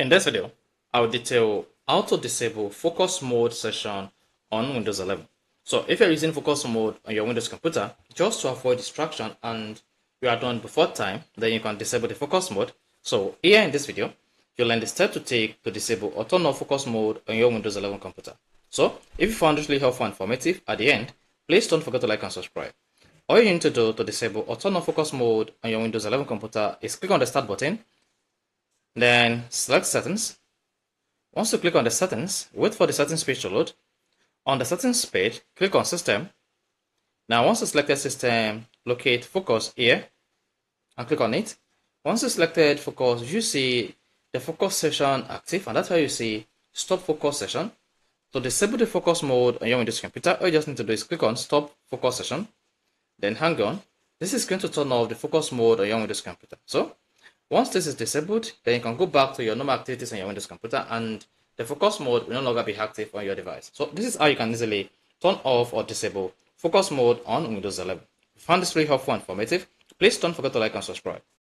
In this video, I will detail how to disable focus mode session on Windows 11. So if you're using focus mode on your Windows computer, just to avoid distraction and you are done before time, then you can disable the focus mode. So here in this video, you'll learn the step to take to disable or turn off focus mode on your Windows 11 computer. So if you found this really helpful and informative at the end, please don't forget to like and subscribe. All you need to do to disable or turn off focus mode on your Windows 11 computer is click on the start button then select settings. Once you click on the settings, wait for the settings page to load. On the settings page, click on system. Now once you selected system, locate focus here and click on it. Once you selected focus, you see the focus session active and that's why you see stop focus session. To disable the focus mode on your Windows computer, all you just need to do is click on stop focus session. Then hang on. This is going to turn off the focus mode on your Windows computer. So once this is disabled, then you can go back to your normal activities on your Windows computer and the focus mode will no longer be active on your device. So this is how you can easily turn off or disable focus mode on Windows 11. If you found this really helpful and informative, please don't forget to like and subscribe.